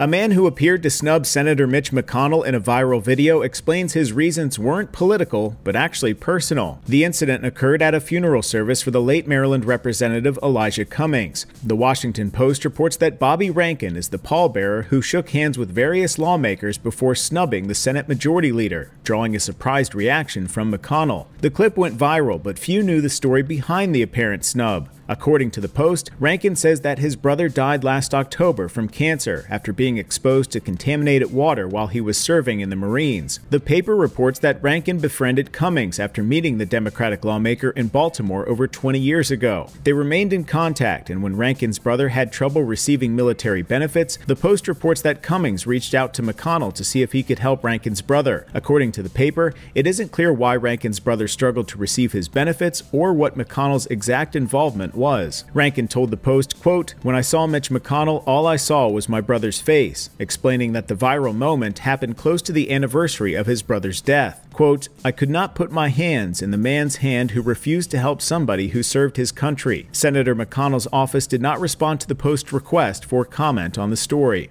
A man who appeared to snub Senator Mitch McConnell in a viral video explains his reasons weren't political, but actually personal. The incident occurred at a funeral service for the late Maryland Representative Elijah Cummings. The Washington Post reports that Bobby Rankin is the pallbearer who shook hands with various lawmakers before snubbing the Senate Majority Leader, drawing a surprised reaction from McConnell. The clip went viral, but few knew the story behind the apparent snub. According to the Post, Rankin says that his brother died last October from cancer after being exposed to contaminated water while he was serving in the Marines. The paper reports that Rankin befriended Cummings after meeting the Democratic lawmaker in Baltimore over 20 years ago. They remained in contact, and when Rankin's brother had trouble receiving military benefits, the Post reports that Cummings reached out to McConnell to see if he could help Rankin's brother. According to the paper, it isn't clear why Rankin's brother struggled to receive his benefits or what McConnell's exact involvement was. Rankin told the Post, quote, When I saw Mitch McConnell, all I saw was my brother's face, explaining that the viral moment happened close to the anniversary of his brother's death. Quote, I could not put my hands in the man's hand who refused to help somebody who served his country. Senator McConnell's office did not respond to the Post request for comment on the story.